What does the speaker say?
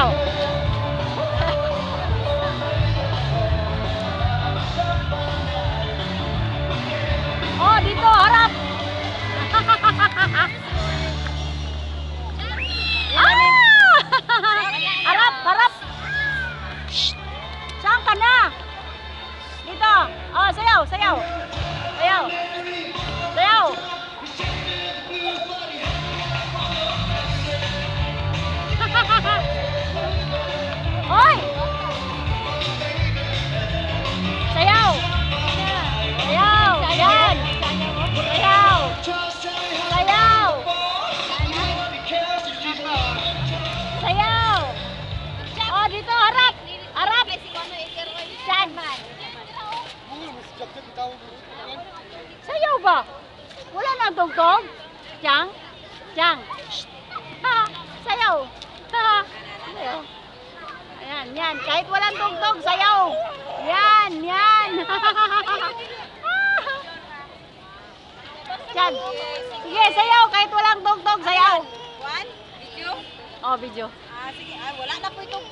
Sayaw. Oh, dito, harap. ah! harap, harap. Shh. Saan ka na? Dito. Oh, sayaw. Sayaw. Sayaw ba? Wala na tugtog? Chang? Chang? Shh! Ha! Sayaw! Ha! Sayaw! Ayan, yan. Kahit walang tugtog, sayaw! Yan, yan! Chan! Sige, sayaw! Kahit walang tugtog, sayaw! One, video. Oh, video. Ah, sige. Ah, wala na po itong